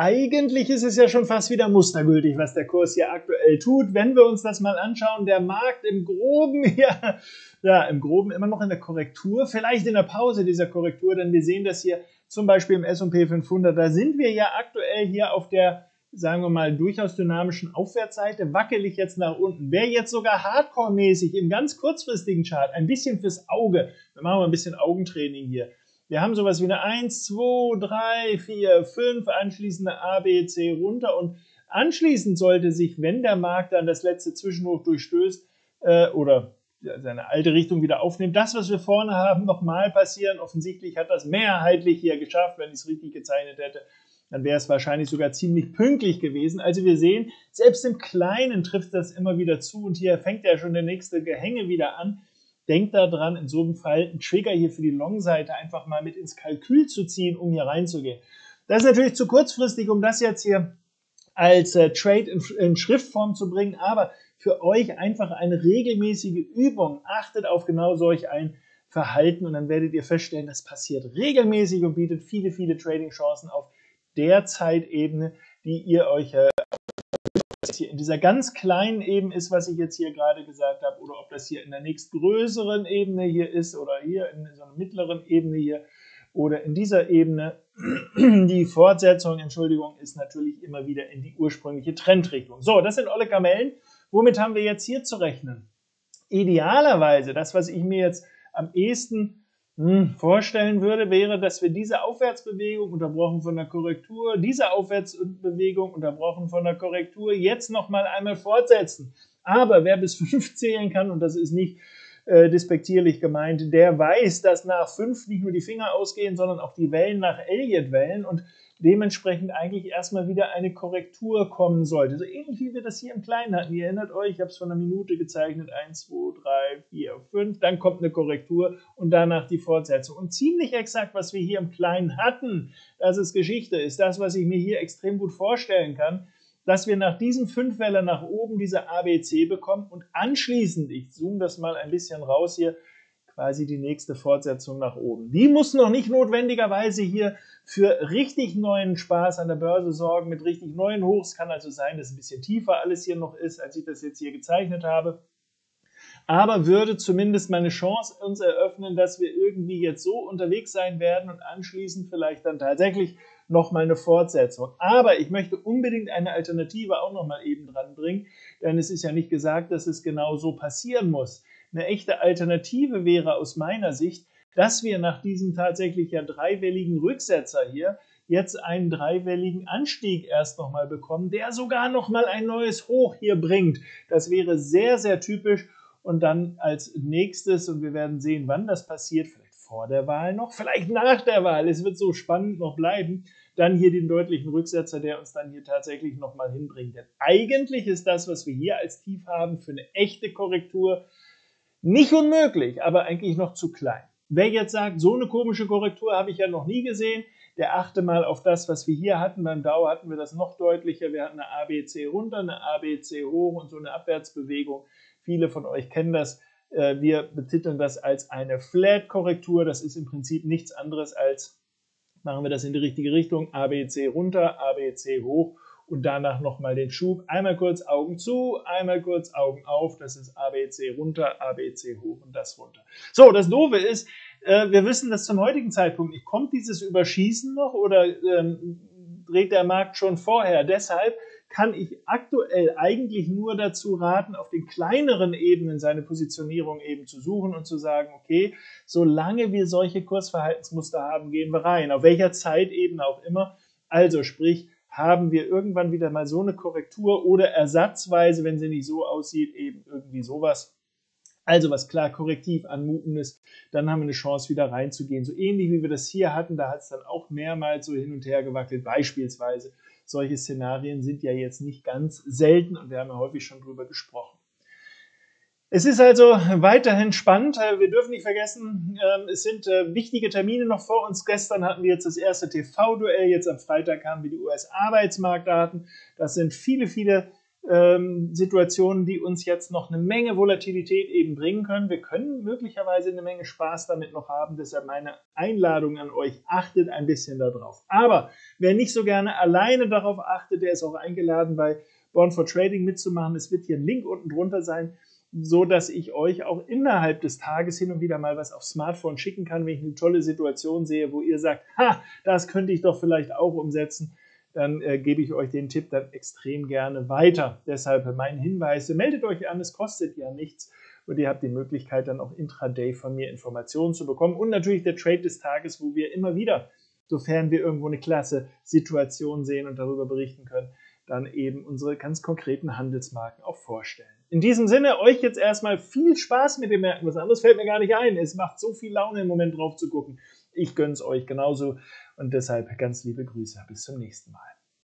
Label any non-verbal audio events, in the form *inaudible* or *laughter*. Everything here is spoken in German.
eigentlich ist es ja schon fast wieder mustergültig, was der Kurs hier aktuell tut. Wenn wir uns das mal anschauen, der Markt im Groben ja, *laughs* ja, im Groben immer noch in der Korrektur, vielleicht in der Pause dieser Korrektur, denn wir sehen das hier zum Beispiel im S&P 500, da sind wir ja aktuell hier auf der sagen wir mal, durchaus dynamischen Aufwärtsseite, wackelig jetzt nach unten. Wer jetzt sogar Hardcore-mäßig im ganz kurzfristigen Chart ein bisschen fürs Auge, wir machen mal ein bisschen Augentraining hier, wir haben sowas wie eine 1, 2, 3, 4, 5, anschließende A, B, C runter und anschließend sollte sich, wenn der Markt dann das letzte Zwischenhoch durchstößt äh, oder seine alte Richtung wieder aufnimmt, das, was wir vorne haben, nochmal passieren. Offensichtlich hat das mehrheitlich hier geschafft, wenn ich es richtig gezeichnet hätte dann wäre es wahrscheinlich sogar ziemlich pünktlich gewesen. Also wir sehen, selbst im Kleinen trifft das immer wieder zu und hier fängt ja schon der nächste Gehänge wieder an. Denkt daran, in so einem Fall einen Trigger hier für die Long-Seite einfach mal mit ins Kalkül zu ziehen, um hier reinzugehen. Das ist natürlich zu kurzfristig, um das jetzt hier als äh, Trade in, in Schriftform zu bringen, aber für euch einfach eine regelmäßige Übung. Achtet auf genau solch ein Verhalten und dann werdet ihr feststellen, das passiert regelmäßig und bietet viele, viele Trading-Chancen auf der Zeitebene, die ihr euch äh, hier in dieser ganz kleinen Ebene ist, was ich jetzt hier gerade gesagt habe, oder ob das hier in der nächstgrößeren Ebene hier ist oder hier in so einer mittleren Ebene hier oder in dieser Ebene. *clears throat* Die Fortsetzung, Entschuldigung, ist natürlich immer wieder in die ursprüngliche Trendrichtung. So, das sind alle Kamellen. Womit haben wir jetzt hier zu rechnen? Idealerweise, das, was ich mir jetzt am ehesten vorstellen würde, wäre, dass wir diese Aufwärtsbewegung unterbrochen von der Korrektur, diese Aufwärtsbewegung unterbrochen von der Korrektur jetzt nochmal einmal fortsetzen. Aber wer bis fünf *laughs* zählen kann, und das ist nicht äh, despektierlich gemeint, der weiß, dass nach fünf nicht nur die Finger ausgehen, sondern auch die Wellen nach Elliott-Wellen. Und dementsprechend eigentlich erstmal wieder eine Korrektur kommen sollte. So ähnlich wie wir das hier im Kleinen hatten. Ihr erinnert euch, ich habe es von einer Minute gezeichnet. 1, 2, 3, 4, 5. Dann kommt eine Korrektur und danach die Fortsetzung. Und ziemlich exakt, was wir hier im Kleinen hatten, dass es Geschichte ist, das, was ich mir hier extrem gut vorstellen kann, dass wir nach diesen fünf Wellen nach oben diese ABC bekommen und anschließend, ich zoome das mal ein bisschen raus hier, quasi die nächste Fortsetzung nach oben. Die muss noch nicht notwendigerweise hier für richtig neuen Spaß an der Börse sorgen, mit richtig neuen Hochs. Kann also sein, dass ein bisschen tiefer alles hier noch ist, als ich das jetzt hier gezeichnet habe. Aber würde zumindest meine Chance uns eröffnen, dass wir irgendwie jetzt so unterwegs sein werden und anschließend vielleicht dann tatsächlich nochmal eine Fortsetzung. Aber ich möchte unbedingt eine Alternative auch nochmal eben dran bringen, denn es ist ja nicht gesagt, dass es genau so passieren muss. Eine echte Alternative wäre aus meiner Sicht, dass wir nach diesem tatsächlich ja dreiwelligen Rücksetzer hier jetzt einen dreiwelligen Anstieg erst nochmal bekommen, der sogar nochmal ein neues Hoch hier bringt. Das wäre sehr, sehr typisch. Und dann als nächstes, und wir werden sehen, wann das passiert, vielleicht vor der Wahl noch, vielleicht nach der Wahl, es wird so spannend noch bleiben, dann hier den deutlichen Rücksetzer, der uns dann hier tatsächlich nochmal hinbringt. Denn eigentlich ist das, was wir hier als Tief haben, für eine echte Korrektur nicht unmöglich, aber eigentlich noch zu klein. Wer jetzt sagt, so eine komische Korrektur habe ich ja noch nie gesehen, der achte mal auf das, was wir hier hatten. Beim Dow hatten wir das noch deutlicher. Wir hatten eine ABC runter, eine ABC hoch und so eine Abwärtsbewegung. Viele von euch kennen das. Äh, wir betiteln das als eine Flat-Korrektur. Das ist im Prinzip nichts anderes als, machen wir das in die richtige Richtung, ABC runter, ABC hoch und danach nochmal den Schub. Einmal kurz Augen zu, einmal kurz Augen auf. Das ist ABC runter, ABC hoch und das runter. So, das Doofe ist, äh, wir wissen dass zum heutigen Zeitpunkt nicht. Kommt dieses Überschießen noch oder ähm, dreht der Markt schon vorher? Deshalb kann ich aktuell eigentlich nur dazu raten, auf den kleineren Ebenen seine Positionierung eben zu suchen und zu sagen, okay, solange wir solche Kursverhaltensmuster haben, gehen wir rein. Auf welcher Zeitebene auch immer. Also sprich, haben wir irgendwann wieder mal so eine Korrektur oder ersatzweise, wenn sie nicht so aussieht, eben irgendwie sowas. Also was klar korrektiv anmuten ist, dann haben wir eine Chance wieder reinzugehen. So ähnlich wie wir das hier hatten, da hat es dann auch mehrmals so hin und her gewackelt. Beispielsweise solche Szenarien sind ja jetzt nicht ganz selten und wir haben ja häufig schon drüber gesprochen. Es ist also weiterhin spannend. Äh, wir dürfen nicht vergessen, ähm, es sind äh, wichtige Termine noch vor uns. Gestern hatten wir jetzt das erste TV-Duell. Jetzt am Freitag haben wir die US-Arbeitsmarktdaten. Das sind viele, viele ähm, Situationen, die uns jetzt noch eine Menge Volatilität eben bringen können. Wir können möglicherweise eine Menge Spaß damit noch haben. Deshalb meine Einladung an euch, achtet ein bisschen darauf. Aber wer nicht so gerne alleine darauf achtet, der ist auch eingeladen, bei Born for Trading mitzumachen. Es wird hier ein Link unten drunter sein, so dass ich euch auch innerhalb des Tages hin und wieder mal was aufs Smartphone schicken kann, wenn ich eine tolle Situation sehe, wo ihr sagt, ha, das könnte ich doch vielleicht auch umsetzen dann äh, gebe ich euch den Tipp dann extrem gerne weiter. Deshalb mein Hinweis, meldet euch an, es kostet ja nichts und ihr habt die Möglichkeit dann auch intraday von mir Informationen zu bekommen und natürlich der Trade des Tages, wo wir immer wieder, sofern wir irgendwo eine klasse Situation sehen und darüber berichten können, dann eben unsere ganz konkreten Handelsmarken auch vorstellen. In diesem Sinne, euch jetzt erstmal viel Spaß mit dem Märkten. Was anderes fällt mir gar nicht ein. Es macht so viel Laune im Moment drauf zu gucken. Ich gönn's euch genauso und deshalb ganz liebe Grüße. Bis zum nächsten Mal.